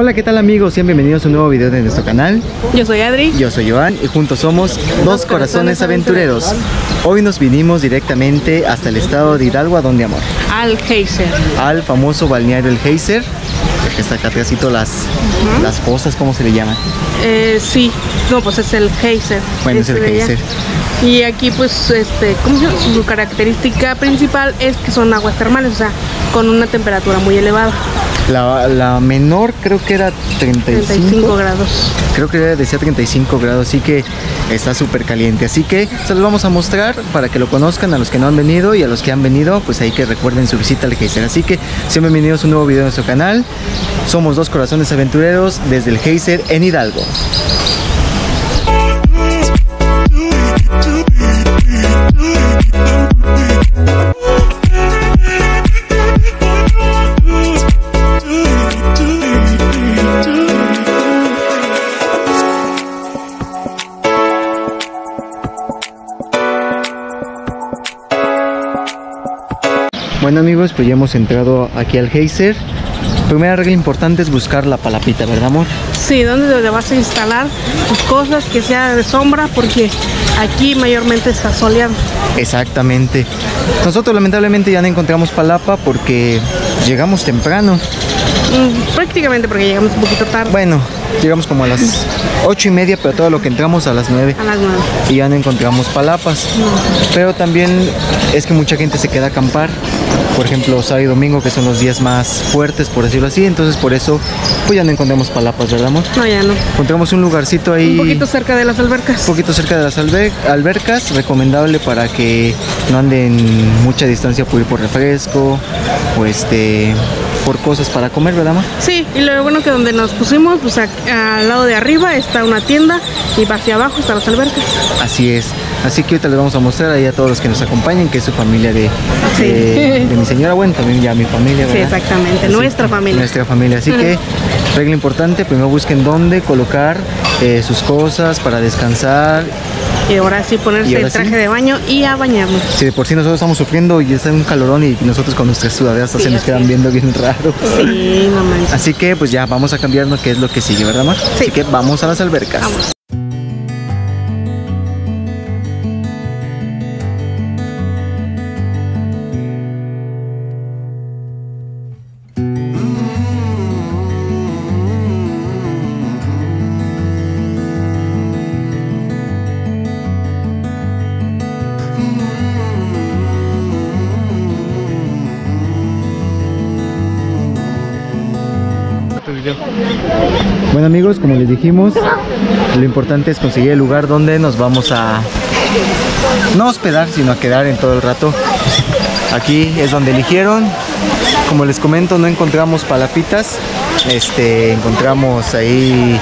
Hola, ¿qué tal amigos? Sean bienvenidos a un nuevo video de nuestro canal. Yo soy Adri. Yo soy Joan y juntos somos Dos Corazones Aventureros. Hoy nos vinimos directamente hasta el estado de Hidalgo, ¿a dónde amor? Al Geyser. Al famoso balneario El Geyser. Está acá atrásito las, las fosas, ¿cómo se le llama? Eh, sí, no, pues es el Geyser. Bueno, es el. Geyser. Y aquí, pues, este, ¿cómo se llama? Su característica principal es que son aguas termales, o sea, con una temperatura muy elevada, La, la menor creo que era 35. 35 grados. Creo que decía 35 grados, así que está súper caliente. Así que se los vamos a mostrar para que lo conozcan a los que no han venido y a los que han venido, pues ahí que recuerden su visita al Geyser. Así que sean bienvenidos a un nuevo video de nuestro canal. Somos dos corazones aventureros desde el Geyser en Hidalgo. Bueno amigos, pues ya hemos entrado aquí al Geyser. Primera regla importante es buscar la palapita, ¿verdad amor? Sí, ¿dónde te vas a instalar tus cosas que sea de sombra? Porque aquí mayormente está soleado. Exactamente. Nosotros lamentablemente ya no encontramos palapa porque llegamos temprano. Mm, prácticamente porque llegamos un poquito tarde, Bueno, llegamos como a las ocho y media, pero todo lo que entramos a las 9 a las 9. y ya no encontramos palapas. Pero también es que mucha gente se queda a acampar. Por ejemplo, sábado y domingo, que son los días más fuertes, por decirlo así. Entonces, por eso, pues ya no encontramos palapas, ¿verdad, amor? No, ya no. Encontramos un lugarcito ahí. Un poquito cerca de las albercas. un poquito cerca de las alber- albercas, recomendable para que no anden mucha distancia por ir por refresco o este por cosas para comer, ¿verdad? ma? Sí, y lo bueno que donde nos pusimos, pues a- al lado de arriba está una tienda y hacia abajo están las albercas. Así es. Así que ahorita les vamos a mostrar ahí a todos los que nos acompañen, que es su familia de, Sí. de, de mi señora, bueno, también ya mi familia, Sí, ¿verdad? exactamente, Así nuestra familia. Nuestra familia. Así que, regla importante, primero busquen dónde colocar eh, sus cosas para descansar. Y ahora sí ponerse ahora el traje sí. de baño y a bañarnos. Si de por sí nosotros estamos sufriendo y está un calorón y nosotros con nuestras sudaderas Sí, se nos quedan viendo bien raro. Sí, no manches. Así que pues ya vamos a cambiarnos qué es lo que sigue, ¿verdad, Mar? Sí. Así que vamos a las albercas. Vamos. Les dijimos, lo importante es conseguir el lugar donde nos vamos a no hospedar, sino a quedar en todo el rato. Aquí es donde eligieron. Como les comento, no encontramos palapitas. Este, encontramos ahí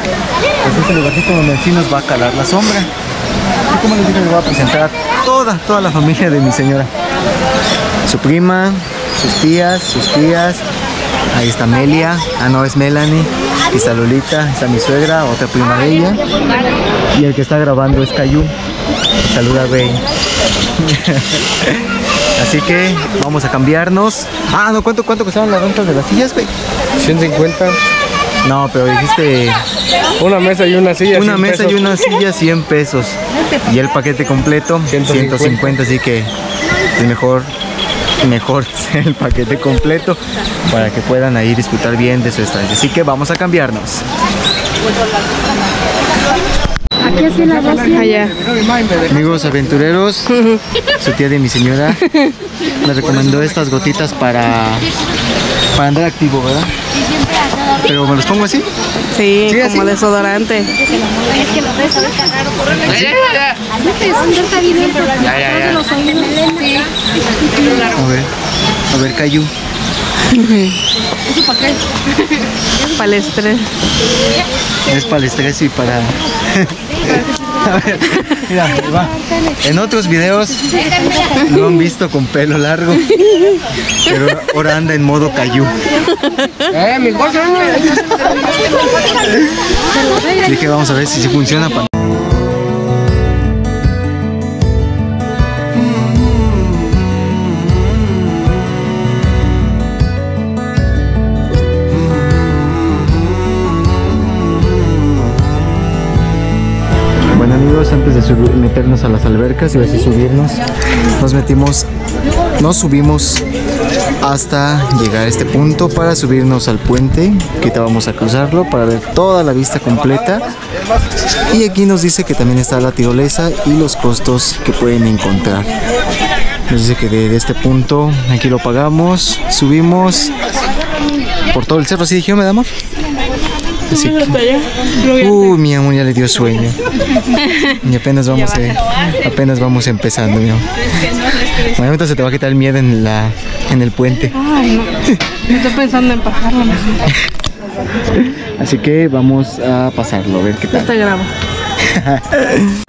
pues este lugarcito donde sí nos va a calar la sombra. Y como les dije, les voy a presentar a toda la familia de mi señora. Su prima, sus tías, sus tías. Ahí está Melia, ah no, es Melanie. Aquí está Lolita, está mi suegra, otra prima de ella. Y el que está grabando es Cayu. Saluda, güey. Así que vamos a cambiarnos. Ah, no, ¿cuánto, cuánto costaban las rentas de las sillas, güey? 150. No, pero dijiste Una mesa y una silla. una 100 mesa y una silla 100 pesos. Y el paquete completo 150, 150, así que es mejor mejor el paquete completo para que puedan ahí disfrutar bien de su estancia. Así que vamos a cambiarnos. Allá. Amigos aventureros, su tía de mi señora me recomendó estas gotitas para para andar activo, ¿verdad? Pero me los pongo así. Sí, Sí, como así. desodorante. Es que lo puedes saber cagar por Así te es un alimento. Ya, ya, ya. Los. A ver, a ver, Cayu. Para el estrés. Es para el estrés y para... A ver, mira, ahí va. En otros videos lo han visto con pelo largo, pero ahora anda en modo Cayu. Eh, mi que vamos a ver si sí funciona para... meternos a las albercas y así subirnos. Nos metimos, nos subimos hasta llegar a este punto para subirnos al puente. Que vamos a cruzarlo para ver toda la vista completa. Y aquí nos dice que también está la tirolesa y los costos que pueden encontrar. Nos dice que de, de este punto aquí lo pagamos, subimos por todo el cerro, así dijeron, ¿me da amor? Así que- Uy, mi amor ya le dio sueño. Y apenas vamos, eh, apenas vamos empezando, mi amor. Bueno, ahorita se te va a quitar el miedo en la, en el puente. Ay, no. Estoy pensando en pasarlo. Así que vamos a pasarlo, a ver qué tal. te grabo.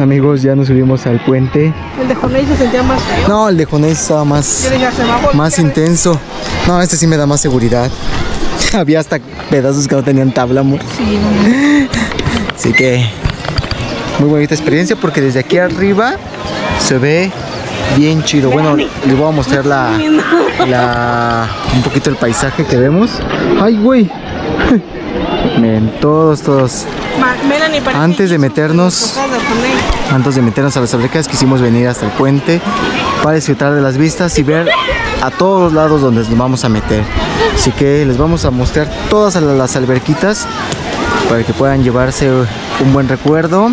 Amigos, ya nos subimos al puente. El de Jonay se sentía más. No, el de Jonés estaba más, más intenso. No, este sí me da más seguridad. Había hasta pedazos que no tenían tabla, amor. Sí, Así que muy bonita experiencia porque desde aquí arriba se ve bien chido. Bueno, les voy a mostrar la, la un poquito el paisaje que vemos. Ay, güey. Miren, todos, todos. Antes de meternos-. Antes de meternos a las albercas quisimos venir hasta el puente para disfrutar de las vistas y ver a todos lados donde nos vamos a meter. Así que les vamos a mostrar todas las alberquitas para que puedan llevarse un buen recuerdo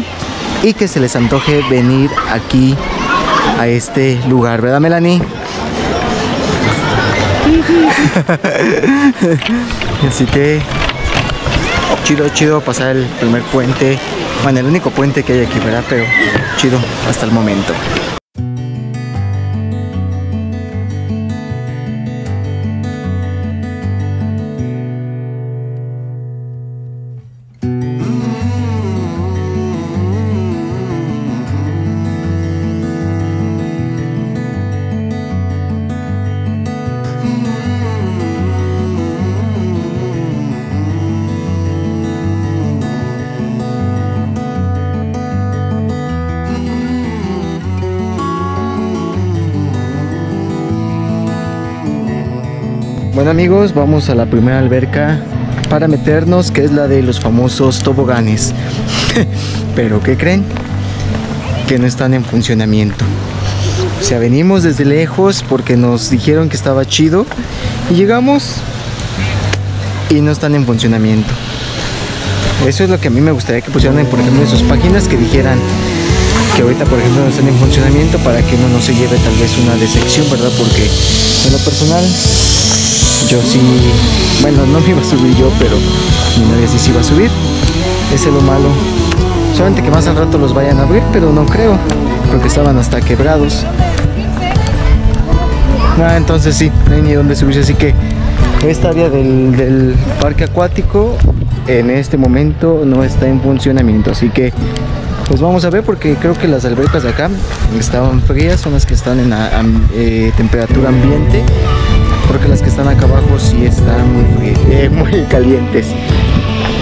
y que se les antoje venir aquí a este lugar, ¿verdad Melanie? Así que chido, chido pasar el primer puente. Bueno, el único puente que hay aquí, ¿verdad? Pero chido hasta el momento. Bueno amigos, vamos a la primera alberca para meternos, que es la de los famosos toboganes. Pero ¿qué creen? Que no están en funcionamiento. O sea, venimos desde lejos porque nos dijeron que estaba chido y llegamos y no están en funcionamiento. Eso es lo que a mí me gustaría que pusieran, por ejemplo, en sus páginas que dijeran que ahorita, por ejemplo, no están en funcionamiento para que uno no se lleve tal vez una decepción, ¿verdad? Porque en lo personal, yo sí, bueno, no me iba a subir yo, pero mi novia sí se iba a subir. Ese es lo malo. Solamente que más al rato los vayan a abrir, pero no creo, porque estaban hasta quebrados. Ah, entonces sí, no hay ni dónde subirse, así que esta área del, del parque acuático en este momento no está en funcionamiento, así que pues vamos a ver porque creo que las albercas de acá estaban frías, son las que están en a- am- eh, temperatura ambiente, porque las que están acá abajo sí están muy, eh, muy calientes.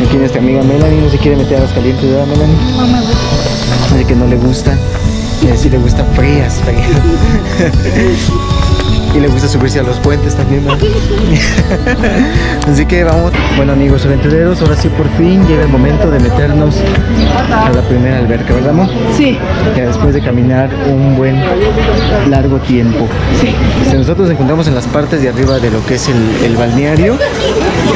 Aquí nuestra amiga Melanie no se quiere meter a las calientes, ¿verdad Melanie? No me gusta. Dice que no le gusta. Y así le gusta frías, frías. y le gusta subirse a los puentes también, ¿verdad? Así que vamos. Bueno amigos aventureros, ahora sí por fin llega el momento de meternos a la primera alberca, ¿verdad, amor? Sí, Ya después de caminar un buen largo tiempo. sí. Este, Nosotros nos encontramos en las partes de arriba de lo que es el, el balneario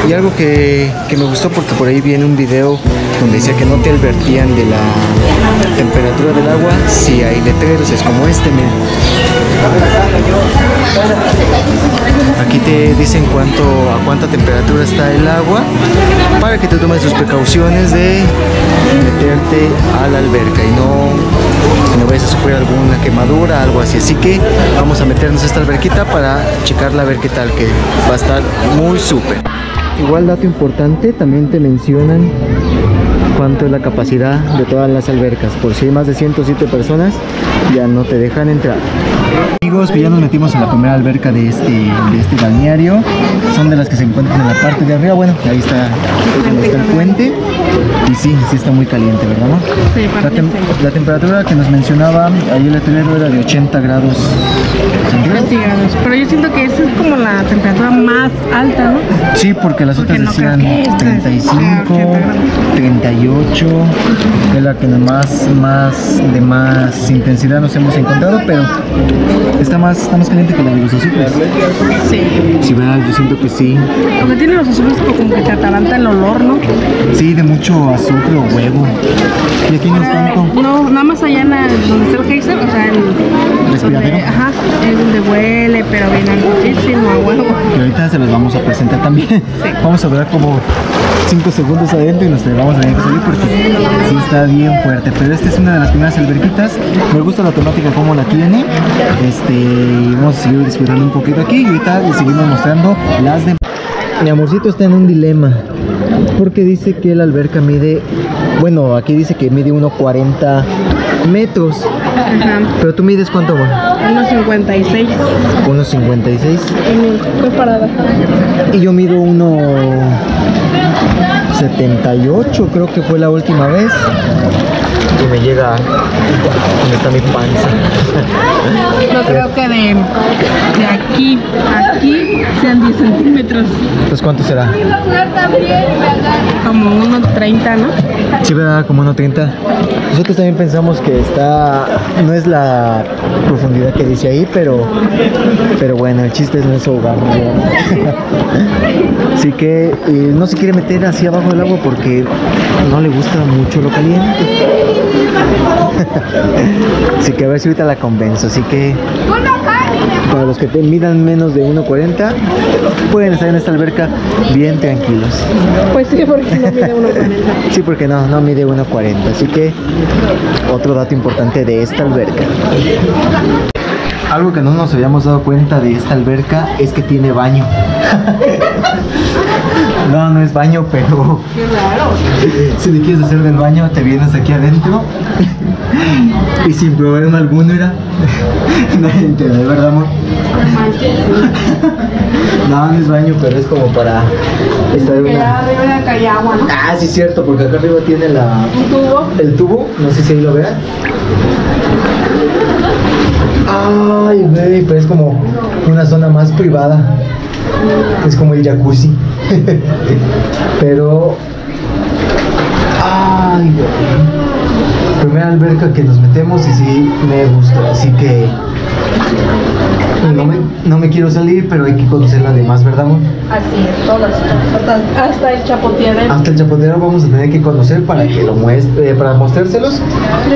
y algo que, que me gustó porque por ahí viene un video donde decía que no te advertían de la temperatura del agua si hay letreros, es como este, miren. Aquí te dicen cuánto, a cuánta temperatura está el agua para que te tomes tus precauciones de meterte a la alberca y no, no vayas a sufrir alguna quemadura, algo así. Así que vamos a meternos a esta alberquita para checarla a ver qué tal, que va a estar muy súper. Igual dato importante, también te mencionan cuánto es la capacidad de todas las albercas. Por si hay más de 107 personas, ya no te dejan entrar. Amigos, pues ya nos metimos en la primera alberca de este, de este balneario. Son de las que se encuentran en la parte de arriba. Bueno, ahí está, es donde está el puente. Y sí, sí está muy caliente, ¿verdad? no? Sí, La, tem- la temperatura que nos mencionaba ahí el letrero era de 80 grados centígrados. Pero yo siento que esa es como la temperatura más alta, ¿no? Sí, porque las Porque otras no decían que esta 35, sea 80 grados. 38, es la que más, más de más intensidad nos hemos encontrado, pero está más, está más caliente que la de los azúcares. Sí. Sí, ¿verdad? yo siento que sí. Porque tiene los azúcares como que te atalanta el olor, ¿no? Sí, de mucho azufre o huevo. Y aquí no es tanto. No, nada más allá en la, donde está el geyser, o sea, el... ¿Respiradero? donde- Ajá, es donde huele, pero bien muchísimo a huevo. Y ahorita se los vamos a presentar también. Vamos a durar como 5 segundos adentro y nos vamos a que salir porque sí está bien fuerte. Pero esta es una de las primeras alberquitas. Me gusta la temática como la tiene. Este, vamos a seguir disfrutando un poquito aquí y ahorita les seguimos mostrando las de. Mi amorcito está en un dilema porque dice que la alberca mide, bueno, aquí dice que mide 1.40 metros. Ajá, Pero tú mides cuánto, amor? unos 56. 1.56. Estoy parada. Y yo mido 1.78, creo que fue la última vez. Y me llega está mi panza. No creo que de, de aquí a aquí sean 10 centímetros. Entonces, ¿cuánto será? Como unos 30, ¿no? Sí, ¿verdad? Como 1.30. Nosotros también pensamos que está, no es la profundidad que dice ahí, pero, pero bueno, el chiste es no es ahogar. Así que eh, no se quiere meter así abajo del agua porque no le gusta mucho lo caliente. Así que a ver si ahorita la convenzo. Así que para los que te midan menos de 1.40 pueden estar en esta alberca bien tranquilos. Pues sí, porque no mide 1,40. Sí, porque no, no mide 1.40. Así que otro dato importante de esta alberca. Algo que no nos habíamos dado cuenta de esta alberca es que tiene baño. No, no es baño, pero si te quieres hacer del baño, te vienes aquí adentro y sin problema alguno era. Nadie entiende, ¿verdad, amor? No, no es baño, pero es como para estar en agua, ¿no? Ah, sí, cierto, porque acá arriba tiene la, Un tubo. el tubo, no sé si ahí lo vean. Ay, güey, pero es como una zona más privada. Es como el jacuzzi. pero. Ay, güey. Primera alberca que nos metemos y sí me gustó, así que. No me, no me quiero salir, pero hay que conocer la demás, ¿verdad, amor? Así es, todas. Hasta, hasta el chapoteadero. Hasta el chapotero vamos a tener que conocer para que lo muestre, eh, para mostrárselos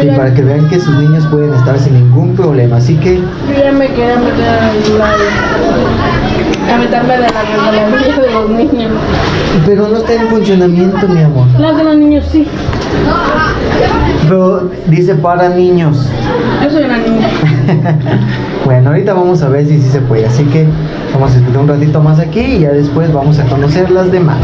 y para que vean que sus niños pueden estar sin ningún problema. Así que Yo ya me quería meter a la... A meterme de la resbaladilla de los niños. Pero no está en funcionamiento, mi amor. Las de los niños sí. Pero dice para niños. Yo soy una niña. Bueno, ahorita vamos a ver si sí se puede. Así que vamos a disfrutar un ratito más aquí y ya después vamos a conocer las demás.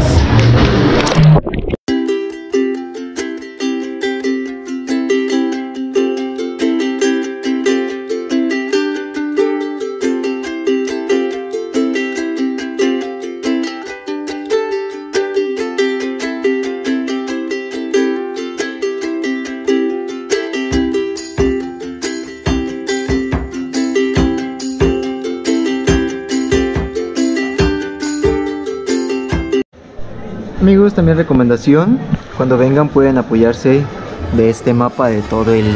Amigos, también recomendación, cuando vengan pueden apoyarse de este mapa de todo el,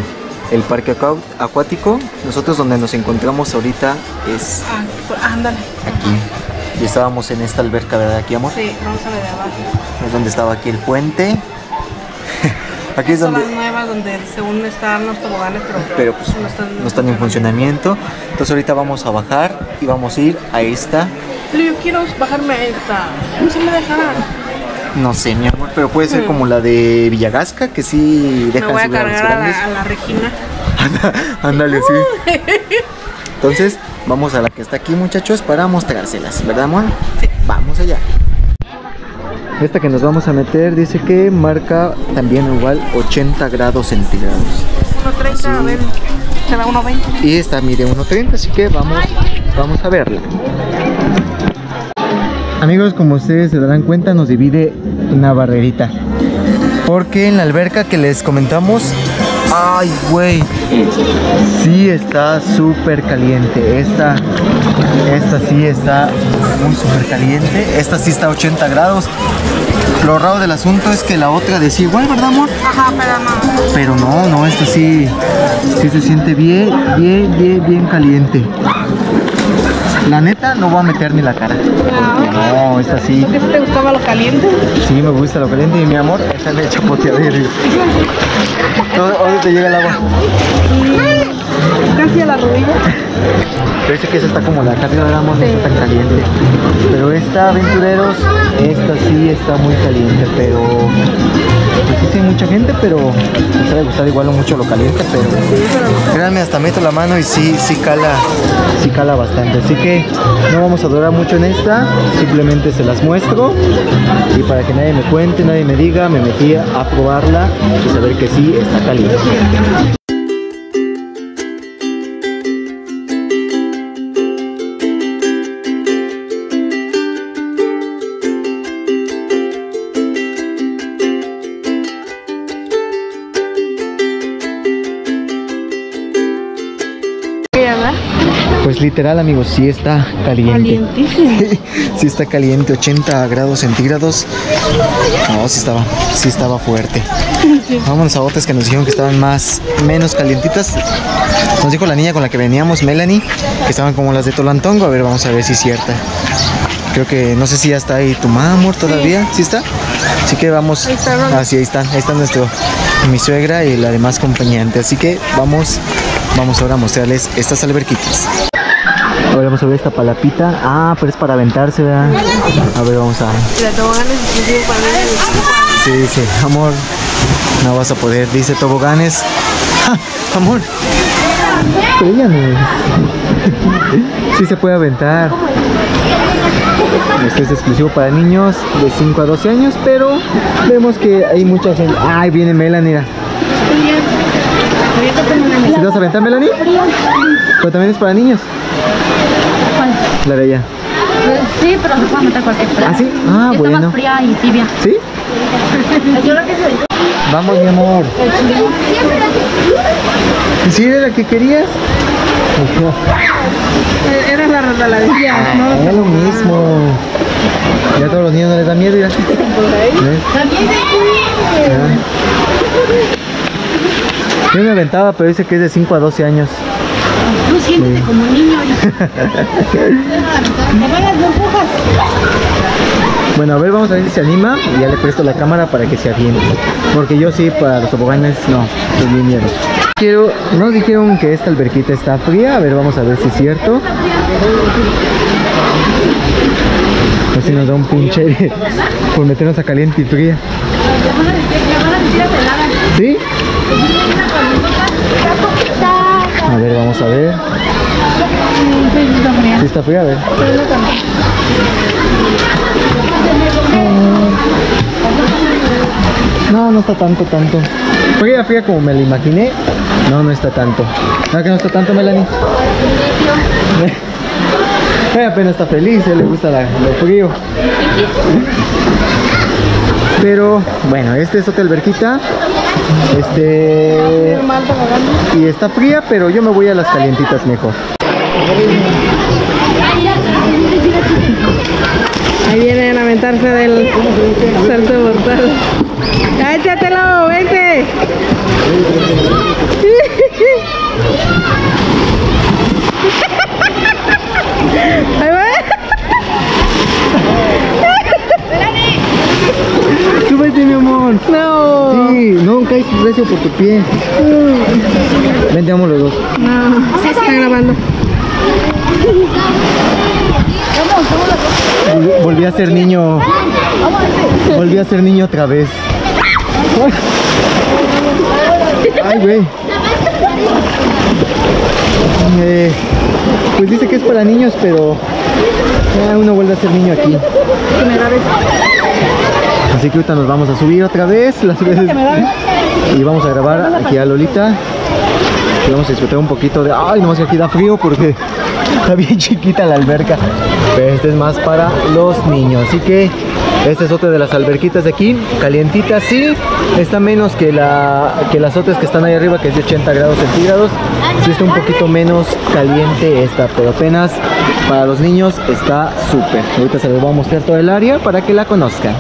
el parque acu- acuático. Nosotros donde nos encontramos ahorita es Ah, ándale. aquí. Y estábamos en esta alberca, ¿verdad? Aquí, amor. Sí, vamos a ver de abajo. Es donde estaba aquí el puente. aquí es donde... las nuevas donde según están los toboganes, pero, Pero pues no están, no están en funcionamiento. Entonces ahorita vamos a bajar y vamos a ir a esta. Pero yo quiero bajarme a esta. No se me dejarán. No sé, mi amor, pero puede ser como la de Villagasca, que sí Me dejan voy a cargar a la, a la Regina. Ándale, sí. Entonces, vamos a la que está aquí, muchachos, para mostrárselas, ¿verdad, amor? Sí. Vamos allá. Esta que nos vamos a meter dice que marca también igual 80 grados centígrados. Unos 30, a ver. Se da 1.20. y esta mide 1.30, así que vamos, vamos a verla. Amigos, como ustedes se darán cuenta, nos divide una barrerita. Porque en la alberca que les comentamos, ay, güey, sí está súper caliente. Esta, esta sí está muy súper caliente. Esta sí está a 80 grados. Lo raro del asunto es que la otra decía igual, ¿verdad, amor? Ajá, pero no. Pero no, no, esta sí, sí se siente bien, bien, bien, bien caliente. La neta, no voy a meter ni la cara. Porque no, esta sí, ¿Qué te gustaba lo caliente? sí me gusta lo caliente y mi amor, esta le chapotea de arriba. ¿Dónde te llega el agua? Casi a la rodilla. Parece que esa está como la acá arriba, vamos, no está tan caliente. Pero esta, aventureros, esta sí está muy caliente, pero... Pues sí, mucha gente, pero me sabe gustar igual mucho lo caliente, pero... Créanme, hasta meto la mano y sí, sí cala, sí cala bastante. Así que no vamos a durar mucho en esta, simplemente se las muestro. Y para que nadie me cuente, nadie me diga, me metí a probarla y saber que sí está caliente. Pues literal amigos, sí está caliente. Calientísimo. sí está caliente, 80 grados centígrados. No, sí estaba, sí estaba fuerte. Vámonos a otras que nos dijeron que estaban más, menos calientitas. Nos dijo la niña con la que veníamos, Melanie, que estaban como las de Tolantongo. A ver, vamos a ver si es cierta. Creo que, no sé si ya está ahí tu mamá, amor, todavía. ¿Sí está? Así que vamos. Ahí está, ¿no? Ah, sí, ahí están. Ahí está nuestro, mi suegra y la demás acompañante. Así que vamos, vamos ahora a mostrarles estas alberquitas. A ver esta palapita. Ah, pero es para aventarse, ¿verdad? A ver, vamos a... La tobogán es exclusivo para. Sí, sí, amor. No vas a poder, dice toboganes. ¡Ja! Amor. Pero ella no es. Sí se puede aventar. Este es exclusivo para niños de 5 a 12 años, pero vemos que hay mucha gente. ¡Ay, viene Melanie! ¿Sí te vas a aventar, Melanie? Pero también es para niños. La de allá. Sí, pero se puede meter cualquier ¿Ah, sí? Ah, Está bueno. más fría y tibia. ¿Sí? Vamos, mi amor. ¿Sí era la que querías? Eh, Era la resbaladilla, Ah, ¿no? era lo mismo. Ya todos los niños no les da miedo. Ya. Yo me aventaba, pero dice que es de 5 a 12 años. Siéntete como niño. Bueno, a ver, vamos a ver si se anima y ya le presto la cámara para que se aviente. Porque yo sí, para los toboganes, no, soy bien miedo. Quiero, nos dijeron que esta alberquita está fría, a ver, vamos a ver si es cierto. Ver si nos da un pinche por meternos a caliente y fría. Vamos a ver. Sí está fría, a ver. No, no está tanto, tanto. Fría, fría como me lo imaginé. No, no está tanto. ¿No que no está tanto, Melanie? Apenas está feliz, le gusta la- lo frío. Pero, bueno, este es otra alberquita. Este... Y está fría, pero yo me voy a las calientitas mejor. Ahí vienen a aventarse del salto mortal. ¡Ya, échatelo! ¡Vente va. Súbete, mi amor. No. Sí, no caes recio por tu pie. Vente, vamos los dos. No. Se está grabando. Vol- Volví a ser niño. Volví a ser niño otra vez. Ay, güey. Eh, pues dice que es para niños, pero uno vuelve a ser niño aquí. Así que ahorita nos vamos a subir otra vez las veces y vamos a grabar aquí a Lolita y vamos a disfrutar un poquito de... Ay, nomás que aquí da frío porque está bien chiquita la alberca. Pero este es más para los niños. Así que esta es otra de las alberquitas de aquí, calientita, sí, está menos que, la, que las otras que están ahí arriba, que es de 80 grados centígrados. Sí está un poquito menos caliente esta, pero apenas para los niños está súper. Ahorita se les voy a mostrar todo el área para que la conozcan.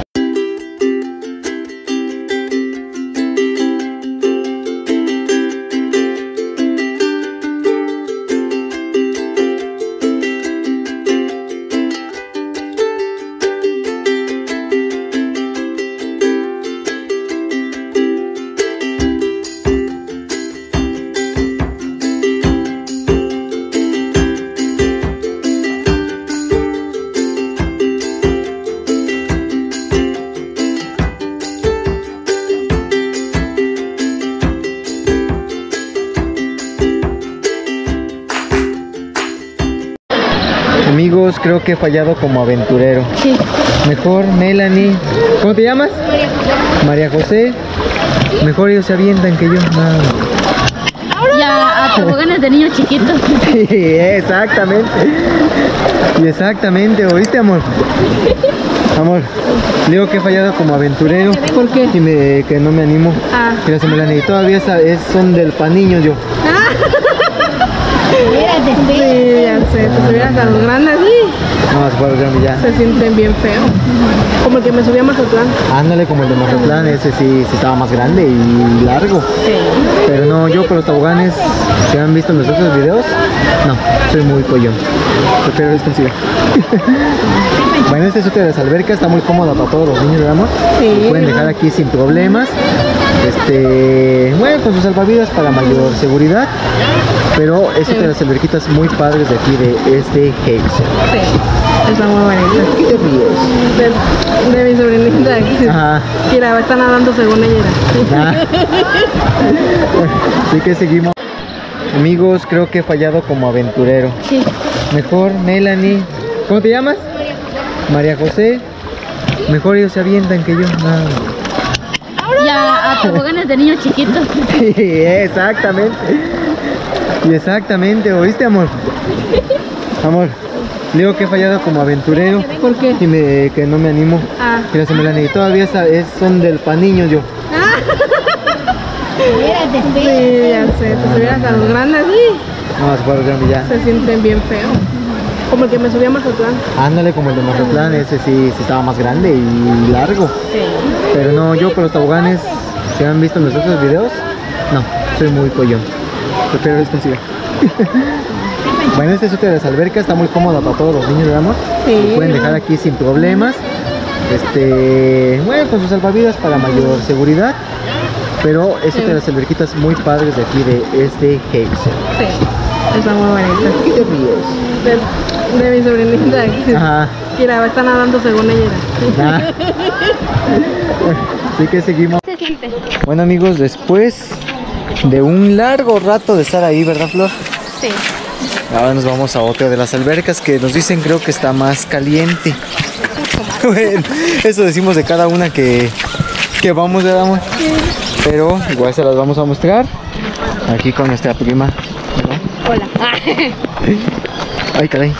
Creo que he fallado como aventurero. Sí. Mejor Melanie. ¿Cómo te llamas? María José. Mejor ellos se avientan que yo. No. Ya a toboganes de niños chiquitos. Sí, exactamente. Y exactamente, ¿oíste, amor? Amor, digo que he fallado como aventurero. ¿Por qué? Y me, que no me animo. Ah. Gracias, Melanie. Todavía esa- es, son del pa' niños yo. Sí, ya sé, te subieras a los grandes No, se ya. se sienten bien feos. Como el que me subí a Mazatlán. Ándale como el de Mazatlán, ese sí, sí estaba más grande y largo. Pero no, yo con los toboganes, si han visto los otros videos, no, soy muy pollón. Prefiero así. bueno, este es otra de las albercas, está muy cómoda para todos los niños, ¿verdad, amor? Sí. Lo pueden dejar aquí sin problemas. Este, bueno, con sus salvavidas para mayor seguridad. Pero es otra de las alberquitas muy padres de aquí de este. Sí, está muy bonita. ¿Qué te ríes? De, de mi sobrinita. que- Ajá. Mira, está nadando según ella. Ah. Así que seguimos. Amigos, creo que he fallado como aventurero. Sí. Mejor Melanie. ¿Cómo te llamas? María José. Mejor ellos se avientan que yo. No. Ya a toboganes de niños chiquitos. Sí, exactamente. Y exactamente, ¿oíste, amor? Amor, digo que he fallado como aventurero. ¿Por qué? Y me, que no me animo. Ah. Gracias, Melanie. Todavía esa- es, son del pa' niños yo. Sí, ya sé, te subieras a los grandes y No, se fue al grande ya. se sienten bien feos. Como el que me subí a Mazatlán. Ándale como el de Mazatlán, ese sí, sí estaba más grande y largo. Sí. Pero no, yo con los toboganes, si han visto los otros videos, no, soy muy pollón. Prefiero así. bueno, esta es otra de las albercas, está muy cómoda para todos los niños, ¿verdad? Sí. Lo pueden dejar aquí sin problemas. Este, bueno, con sus salvavidas para mayor seguridad. Pero es otra de las alberquitas muy padres de aquí de este Hazel. Sí, está muy bonita. ¿Qué te ríes? De, de mi sobrinita. que- Ajá. Mira, está nadando según ella. Ah. Así que seguimos. Se siente. Bueno amigos, después de un largo rato de estar ahí, ¿verdad Flor? Sí. Ahora nos vamos a otra de las albercas que nos dicen creo que está más caliente. Bueno, eso decimos de cada una que, que vamos, ¿verdad, amor? Pero igual se las vamos a mostrar aquí con nuestra prima. ¿verdad? Hola. Ay, caray.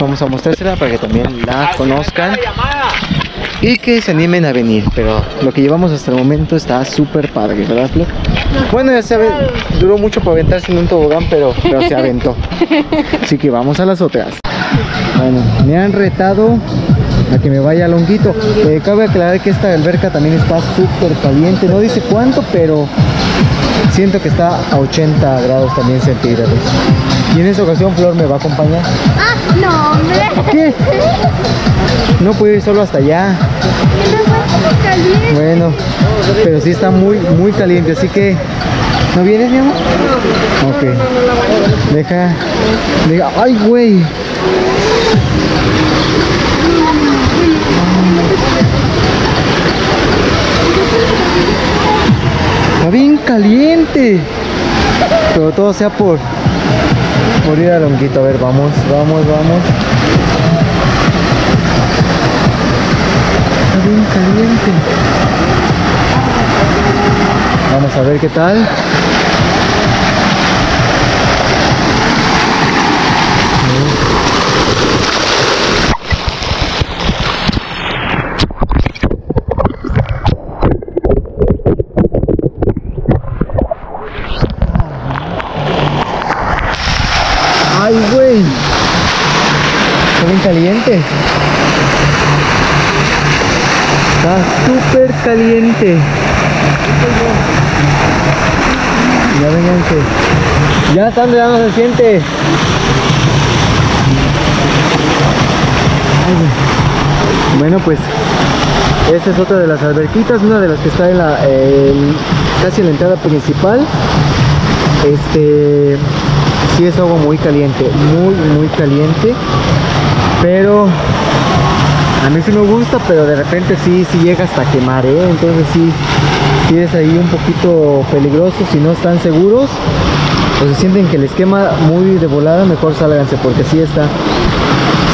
Vamos a mostrársela para que también la conozcan y que se animen a venir. Pero lo que llevamos hasta el momento está súper padre, ¿verdad, Flor? Bueno, ya se duró mucho para aventarse en un tobogán, pero, pero se aventó. Así que vamos a las otras. Bueno, me han retado a que me vaya Longuito. Eh, cabe aclarar que esta alberca también está súper caliente. No dice cuánto, pero siento que está a 80 grados también centígrados. Y en esta ocasión Flor me va a acompañar. Ah, no, hombre. ¿Qué? No puedo ir solo hasta allá. Bueno, pero sí está muy, muy caliente, así que... ¿No vienes, mi amor? Ok. Deja... deja ¡Ay, güey! Está bien caliente. Pero todo sea por... Por ir a Longuito. A ver, vamos, vamos, vamos. Está bien caliente. Vamos a ver qué tal. Está súper Ya vénganse. Ya Sandra, ya no se siente. Bueno, pues esta es otra de las alberquitas, una de las que está en la, casi en la entrada principal. Este, sí es agua muy caliente, muy, muy caliente. Pero a mí sí me gusta, pero de repente sí, sí llega hasta quemar, ¿eh? Entonces sí, sí es ahí un poquito peligroso si no están seguros o se sienten que les quema muy de volada, mejor sálganse porque sí está,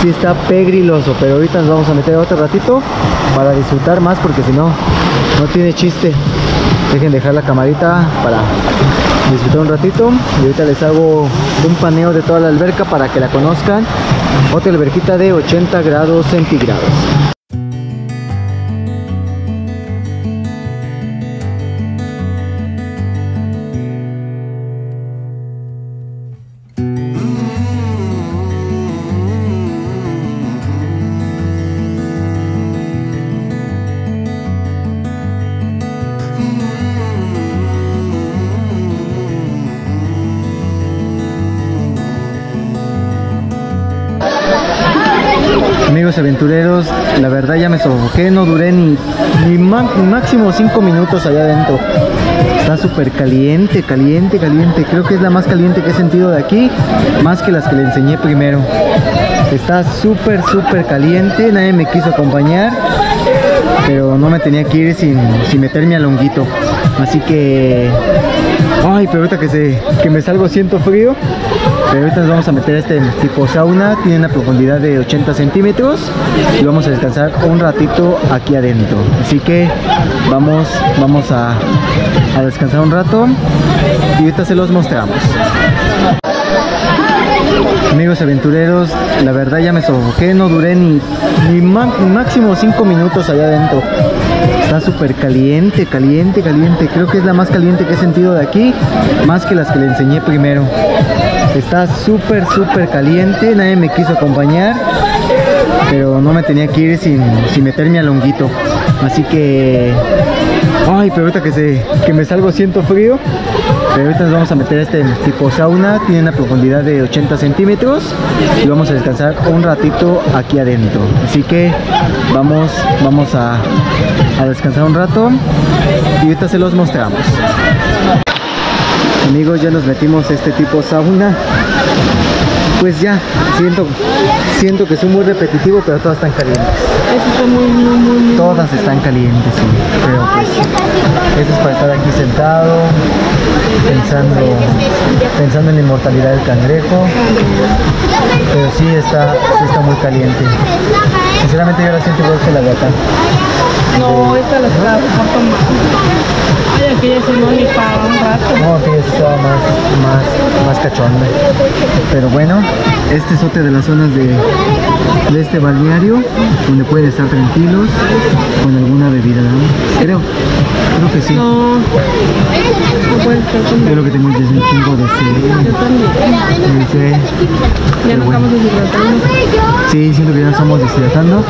sí está pegriloso. Pero ahorita nos vamos a meter otro ratito para disfrutar más porque si no, no tiene chiste. Dejen dejar la camarita para disfrutar un ratito y ahorita les hago un paneo de toda la alberca para que la conozcan. Otra alberquita de 80 grados centígrados. La verdad ya me sofoqué, no duré ni, ni máximo 5 minutos allá adentro. Está súper caliente, caliente, caliente. Creo que es la más caliente que he sentido de aquí, más que las que le enseñé primero. Está súper, súper caliente, nadie me quiso acompañar, pero no me tenía que ir sin, sin meterme al honguito. Así que... Ay, pero ahorita que, se, que me salgo siento frío. Pero ahorita nos vamos a meter este tipo sauna, tiene una profundidad de 80 centímetros y vamos a descansar un ratito aquí adentro. Así que vamos, vamos a, descansar un rato y ahorita se los mostramos. Amigos aventureros, la verdad ya me sofoqué, no duré ni, ni, ni máximo 5 minutos allá adentro. Está súper caliente, caliente, caliente. Creo que es la más caliente que he sentido de aquí, más que las que le enseñé primero. Está súper, súper caliente, nadie me quiso acompañar, pero no me tenía que ir sin, sin meterme al honguito. Así que... Ay, pero ahorita que, se, que me salgo siento frío. Pero ahorita nos vamos a meter este tipo sauna, tiene una profundidad de 80 centímetros y vamos a descansar un ratito aquí adentro. Así que vamos, vamos a, a descansar un rato y ahorita se los mostramos. Amigos, ya nos metimos a este tipo sauna. Pues ya, siento, siento que soy muy repetitivo, pero todas están calientes. Eso está muy, muy, muy, muy. Todas están calientes, sí. Pero pues, eso es para estar aquí sentado, pensando, pensando en la inmortalidad del cangrejo. Pero sí está, sí está muy caliente. Sinceramente yo la siento igual que la de acá. No, esta la está más. Ay, aquella se no ni para un rato. No, que ya estaba más, más, más cachonda. Pero bueno, este es otra de las zonas de, de este balneario donde pueden estar tranquilos con alguna bebida, ¿no? Creo, creo que sí. No. No puede estar con Yo lo que tengo es un chingo de sed. Yo también. Ya nos bueno. estamos deshidratando. Sí, siento que ya estamos deshidratando.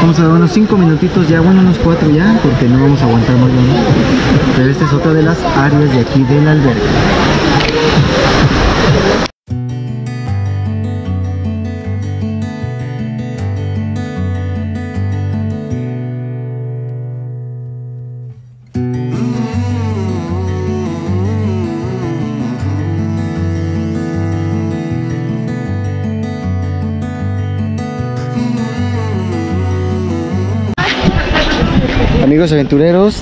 Vamos a dar unos 5 minutitos ya, bueno, unos 4 ya, porque no vamos a aguantar más, ¿no? Pero esta es otra de las áreas de aquí del albergue.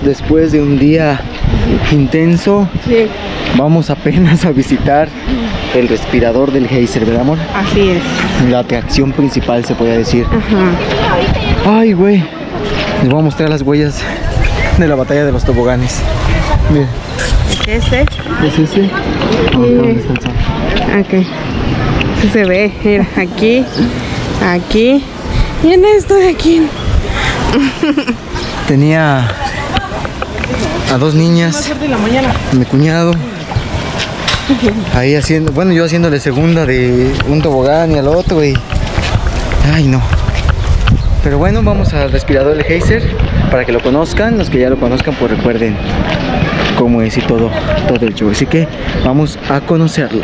Después de un día intenso, Sí, vamos apenas a visitar el respirador del geyser, ¿verdad, amor? así es. La atracción principal, se podría decir. Ajá. Ay, güey. Les voy a mostrar las huellas de la batalla de los toboganes. Mira, Este. ¿es está el sol? Ok. Sí se ve. Mira, aquí, aquí y en esto de aquí. Tenía a dos niñas, de la mañana. mi cuñado, ahí haciendo, bueno, yo haciéndole segunda de un tobogán y al otro y... Ay, no. Pero bueno, vamos al respirador del geyser para que lo conozcan. Los que ya lo conozcan, pues recuerden cómo es y todo, todo el show. Así que vamos a conocerlo.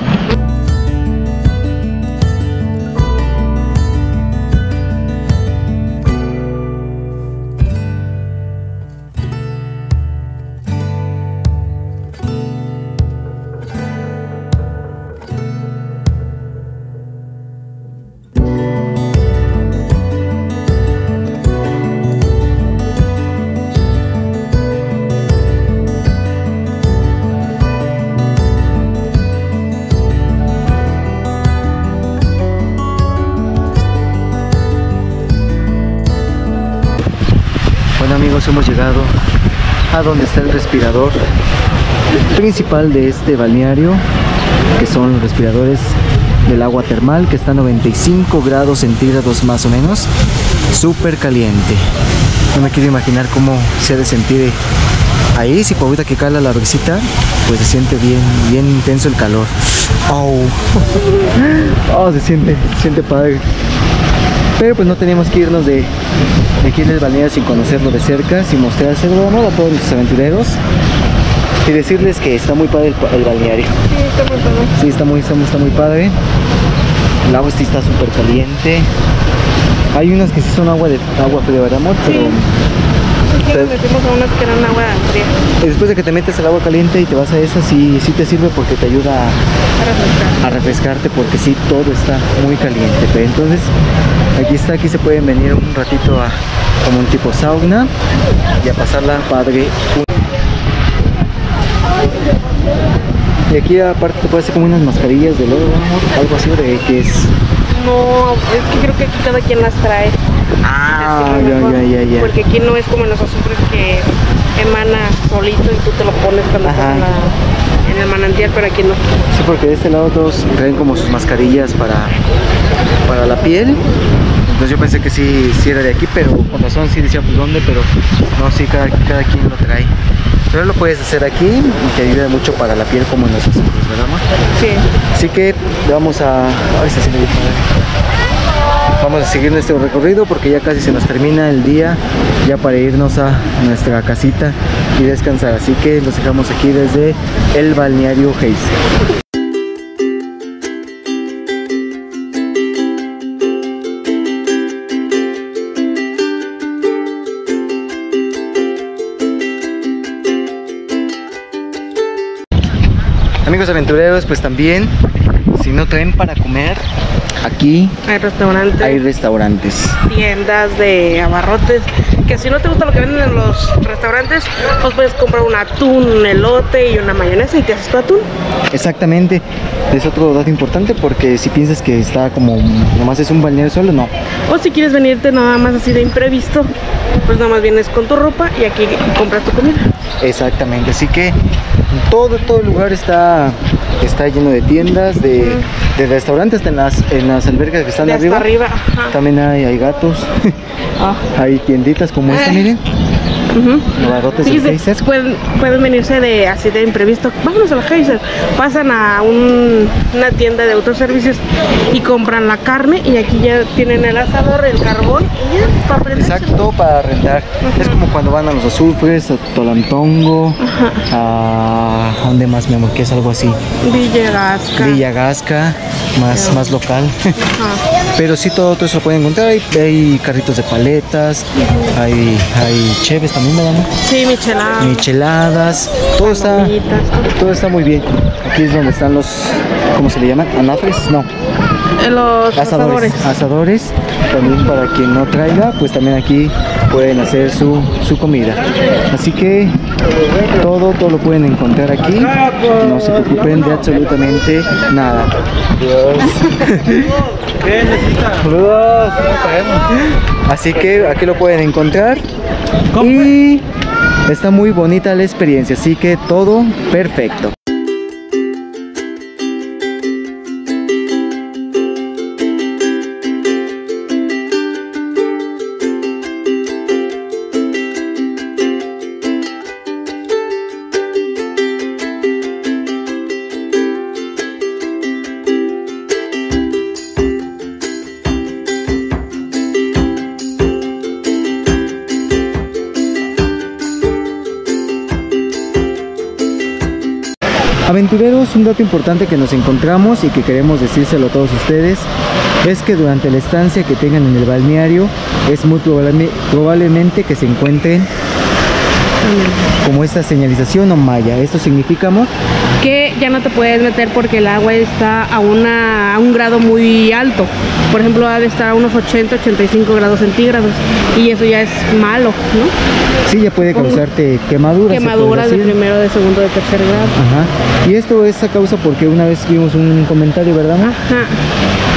Hemos llegado a donde está el respirador principal de este balneario, que son los respiradores del agua termal, que está a 95 grados centígrados más o menos, súper caliente. No me quiero imaginar cómo se ha de sentir ahí, si por ahorita que cala la brisita, pues se siente bien, bien intenso el calor. Oh, oh se siente, se siente padre. Pero pues no teníamos que irnos de, de aquí del balneario sin conocerlo de cerca, sin mostrárselo ¿no? a todos nuestros aventureros y decirles que está muy padre el, el balneario. Sí, está muy padre. Sí, está muy, está, muy- está muy padre. El agua sí está súper caliente. Hay unas que sí son agua de agua fría, ¿verdad, amor? Pero Aquí nos metimos a unas que eran agua fría después de que te metes al agua caliente y te vas a esa, sí, sí te sirve porque te ayuda a, refrescar. a refrescarte porque sí todo está muy caliente pero entonces aquí está aquí se pueden venir un ratito a como un tipo sauna y a pasarla padre y aquí aparte te puede hacer como unas mascarillas de lodo algo así de que es No, es que creo que aquí cada quien las trae. Ah ya ya ya ya Porque aquí no es como en los azufres que emana solito y tú te lo pones cuando estás en, la- en el manantial, pero aquí no. Sí, porque de este lado todos traen como sus mascarillas para, para la piel. Entonces yo pensé que sí, sí era de aquí, pero con razón sí decía pues dónde, pero no, sí, cada, cada quien lo trae. Pero lo puedes hacer aquí y te ayuda mucho para la piel como en los asuntos, ¿verdad, amor? Sí. Así que vamos a... Ay, bien padre. Vamos a seguir nuestro recorrido porque ya casi se nos termina el día ya para irnos a nuestra casita y descansar. Así que los dejamos aquí desde el balneario Heise. Amigos aventureros, pues también, si no traen para comer, aquí Hay restaurantes, hay restaurantes. tiendas de abarrotes. Que si no te gusta lo que venden en los restaurantes, pues puedes comprar un atún, un elote y una mayonesa y te haces tu atún. Exactamente, es otro dato importante porque si piensas que está como nomás es un balneario solo, no. O si quieres venirte nada más así de imprevisto, pues nada más vienes con tu ropa y aquí compras tu comida. Exactamente, así que todo, todo el lugar está, está lleno de tiendas, de, de restaurantes, en las, en las albercas que están De arriba. También hay, hay gatos, Ah. hay tienditas como esta, Eh. miren, Pueden, pueden venirse de así de imprevisto. Vámonos a la Geyser. Pasan a un- una tienda de autoservicios y compran la carne y aquí ya tienen el asador, el carbón y ya para. Exacto, para rentar. Es como cuando van a los azufres, a Tolantongo, a... ¿a ¿Dónde más, mi amor? Que es algo así. Villagasca. Villagasca, más, más local. Pero sí, todo, todo eso lo pueden encontrar. Hay, hay carritos de paletas, hay, hay cheves también, ¿verdad? amor? Sí, michelada. Micheladas, todo está, todo. está muy bien. Aquí es donde están los, ¿cómo se le llaman? ¿Anafres? No, Eh, Los asadores. Asadores, también para quien no traiga, pues también aquí pueden hacer su, su comida. Así que todo, todo lo pueden encontrar aquí. No se preocupen de absolutamente nada. Saludos. Así que aquí lo pueden encontrar. Y está muy bonita la experiencia, así que todo perfecto. Aventureros, un dato importante que nos encontramos y que queremos decírselo a todos ustedes es que durante la estancia que tengan en el balneario es muy probable- probablemente que se encuentren como esta señalización o malla. Esto significa, amor, que ya no te puedes meter porque el agua está a, una, a un grado muy alto. Por ejemplo, ha de estar a unos 80, 85 grados centígrados y eso ya es malo, ¿no? sí ya puede causarte quemaduras. Quemaduras de primero, de segundo, de tercer grado. Ajá. Y esto es a causa porque una vez vimos un comentario, ¿verdad, amor? Ajá.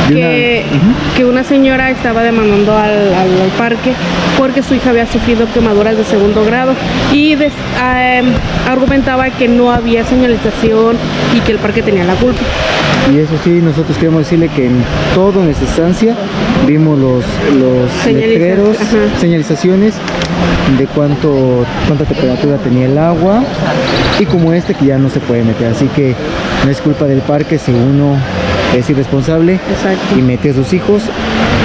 Que, una- que una señora estaba demandando al, al- al parque porque su hija había sufrido quemaduras de segundo grado y des- em, argumentaba que no había señalización y que el parque tenía la culpa. Y eso sí, nosotros queremos decirle que en todo en esta estancia vimos los, los Señaliza- letreros, ajá. señalizaciones de cuánto, cuánta temperatura tenía el agua y como este que ya no se puede meter. Así que no es culpa del parque si uno es irresponsable Exacto. y mete a sus hijos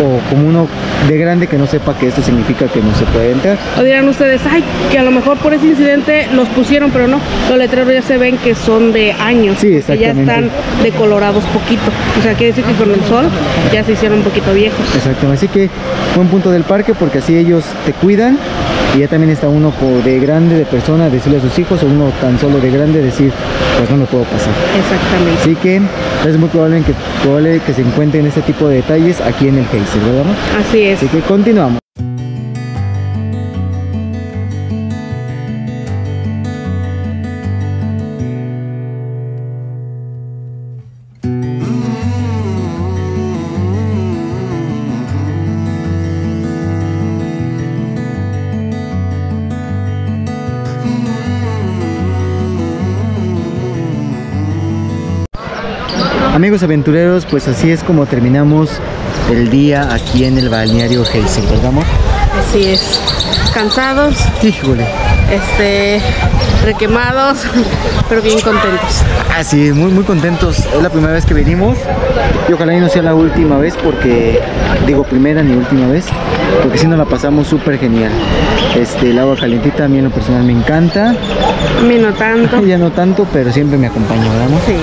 o como uno de grande que no sepa que esto significa que no se puede entrar. O dirán ustedes, ay, que a lo mejor por ese incidente los pusieron, pero no, los letreros ya se ven que son de años, Sí, que ya exactamente. están decolorados poquito. O sea, quiere decir que con el sol ya se hicieron un poquito viejos. Exactamente, así que buen punto del parque porque así ellos te cuidan y ya también está uno de grande, de persona, decirle a sus hijos o uno tan solo de grande decir, pues no me puedo pasar. Exactamente. Así que es muy probable que, probable que se encuentren este tipo de detalles aquí en el Geyser, ¿verdad? Así es. Así que continuamos. Amigos aventureros, pues así es como terminamos el día aquí en el balneario Geyser, ¿verdad, amor? Así es. Cansados, Híjole. este, requemados, pero bien contentos. Así, muy muy contentos. Es la primera vez que venimos y ojalá y no sea la última vez porque, digo primera ni última vez, porque si nos la pasamos súper genial. Este, el agua calientita a mí en lo personal me encanta, A mí no tanto. ya no tanto, pero siempre me acompaña, ¿verdad? Sí.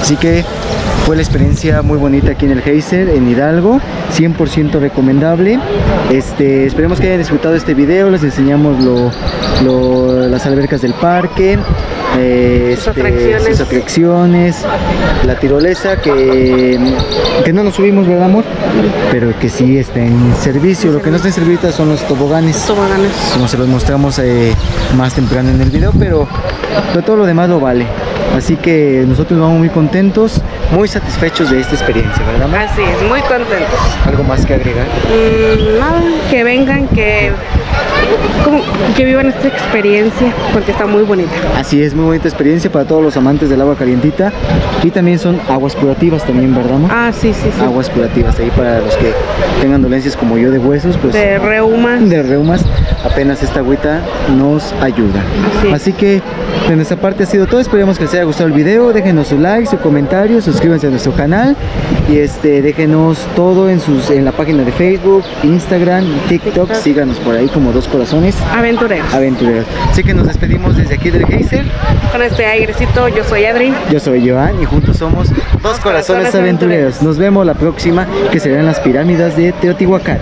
Así que fue la experiencia muy bonita aquí en el Geyser, en Hidalgo, 100% recomendable. Este, esperemos que hayan disfrutado este video, les enseñamos lo, lo- las albercas del parque, eh, Sus este, atracciones. sus atracciones, la tirolesa que, que no nos subimos, ¿verdad amor? Pero que sí está en servicio. Lo que no está en servicio son los toboganes Toboganes. como se los mostramos eh, más temprano en el video, pero, pero todo lo demás lo vale. Así que nosotros vamos muy contentos, muy satisfechos de esta experiencia, ¿verdad? amor? Así es, muy contentos. ¿Algo más que agregar? Mm, nada, que vengan, que, como, que vivan esta experiencia, porque está muy bonita. Así es, muy bonita experiencia para todos los amantes del agua calientita y también son aguas curativas también, ¿verdad? amor? Ah, sí, sí, sí. Aguas curativas ahí para los que tengan dolencias como yo de huesos, pues De reuma. de reumas, apenas esta agüita nos ayuda. Así. Así que de nuestra parte ha sido todo. Esperemos que les haya gustado el video. Déjenos su like, su comentario, suscríbanse a nuestro canal y este déjenos todo en sus en la página de Facebook, Instagram, TikTok. TikTok. Síganos por ahí como dos corazones Aventureros. aventureros. Así que nos despedimos desde aquí del Geyser. Con este airecito, yo soy Adri. Yo soy Joan y juntos somos dos corazones Corazones aventureros. Aventureros. Nos vemos la próxima que serán las pirámides de Teotihuacán.